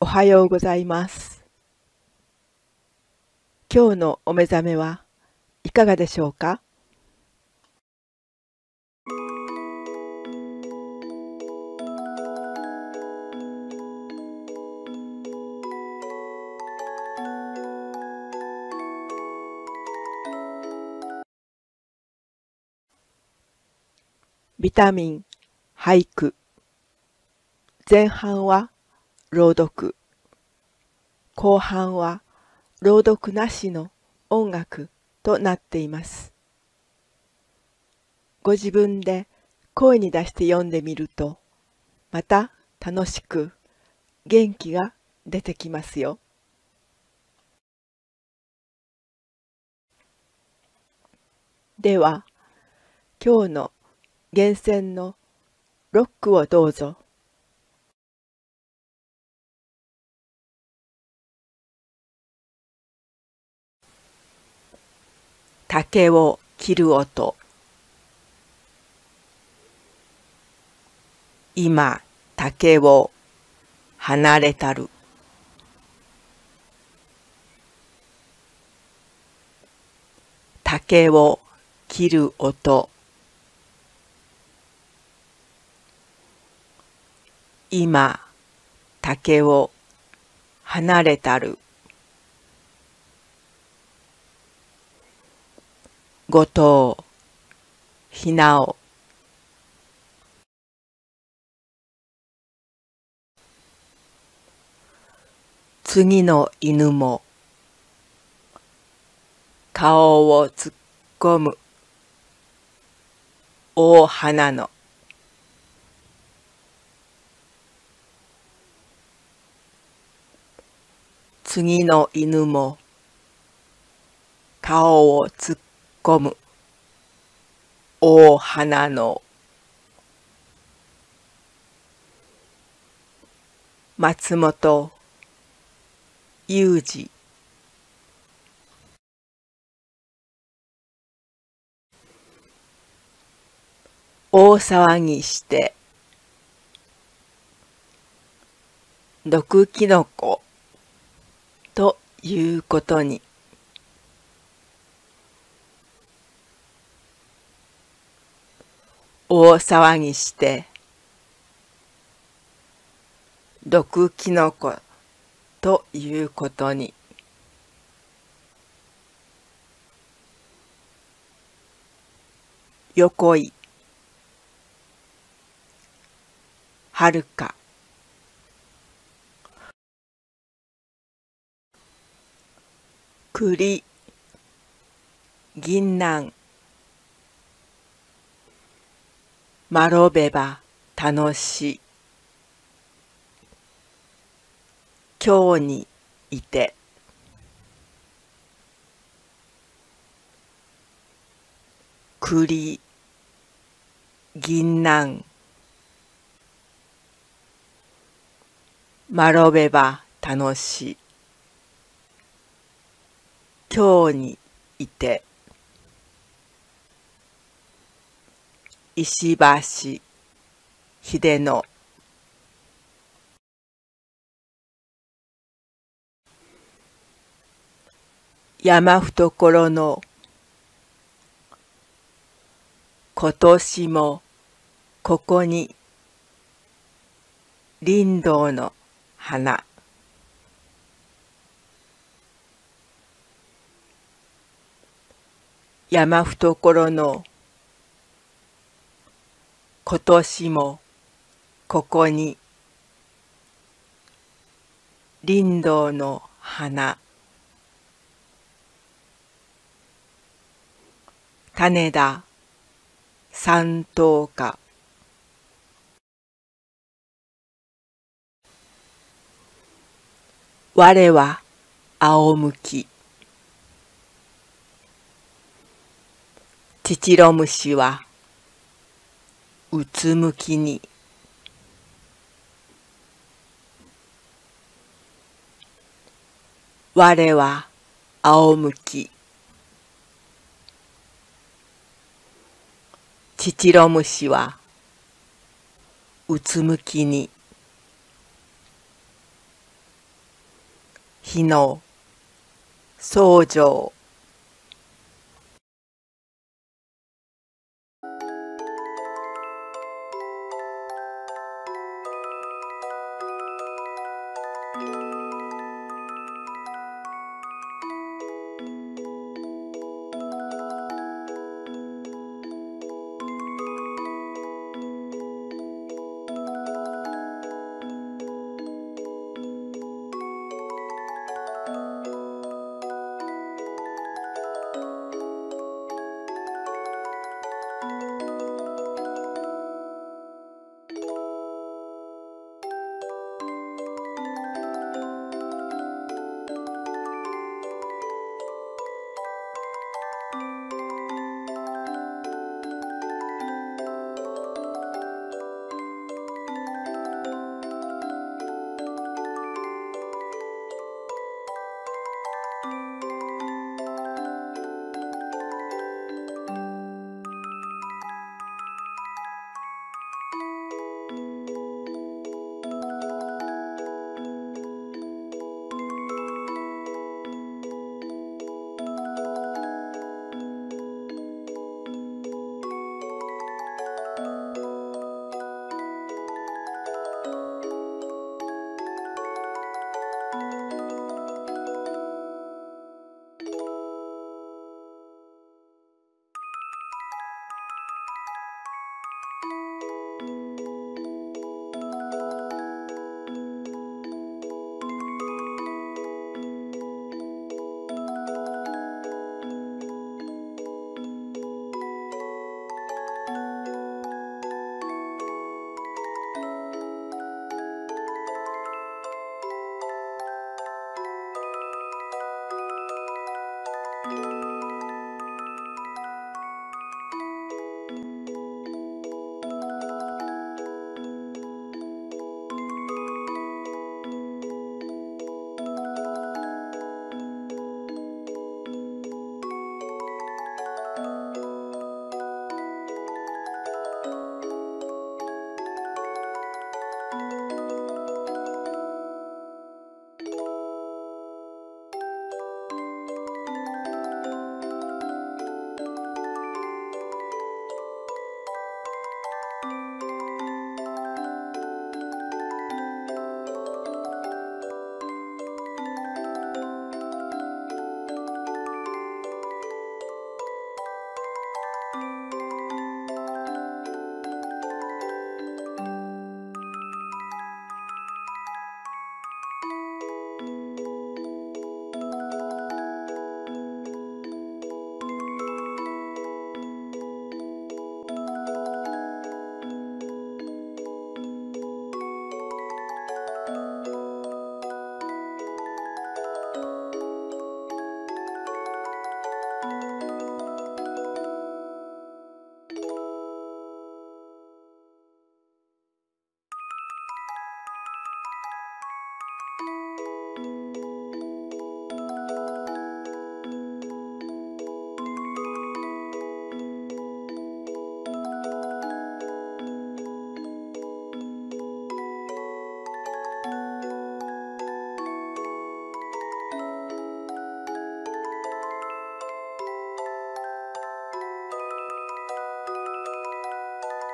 おはようございます。今日のお目覚めはいかがでしょうか？ビタミン俳句。前半は朗読。後半は朗読なしの音楽となっています。ご自分で声に出して読んでみるとまた楽しく元気が出てきますよ。では今日の厳選のロックをどうぞ。竹を切る音。今竹を離れたる。竹を切る音。今竹を離れたる。後藤ひなお次の犬も顔を突っ込む。大花の。次の犬も顔を突っ込む。大花の。松本雄二。大騒ぎして毒キノコ。いうことに。大騒ぎして毒キノコということに。横井はるか。栗銀杏まろべば楽しい。今日にいて。栗銀杏まろべば楽しい。今日にいて石橋秀野。山懐の今年もここに林道の花。山懐の今年もここに林道の花。種田三等家我は仰向き。チチロムシはうつむきに。我は仰向き。チチロムシはうつむきに。日の創上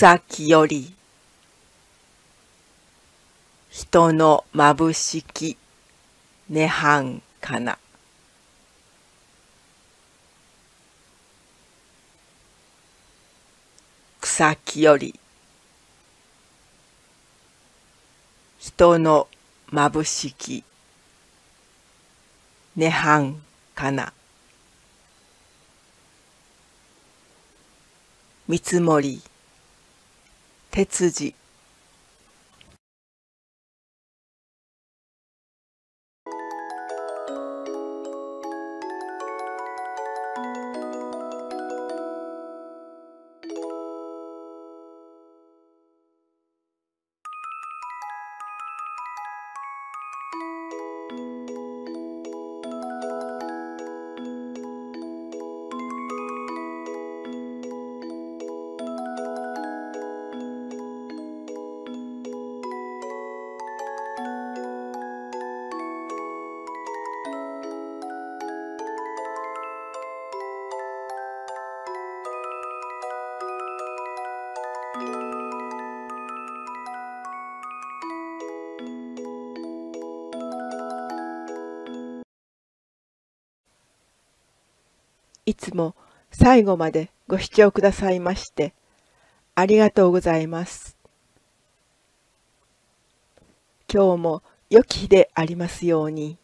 草木より。人のまぶしき涅槃かな。草木より。人のまぶしき涅槃かな。見積もり。鉄字いつも最後までご視聴くださいましてありがとうございます。今日も良き日でありますように。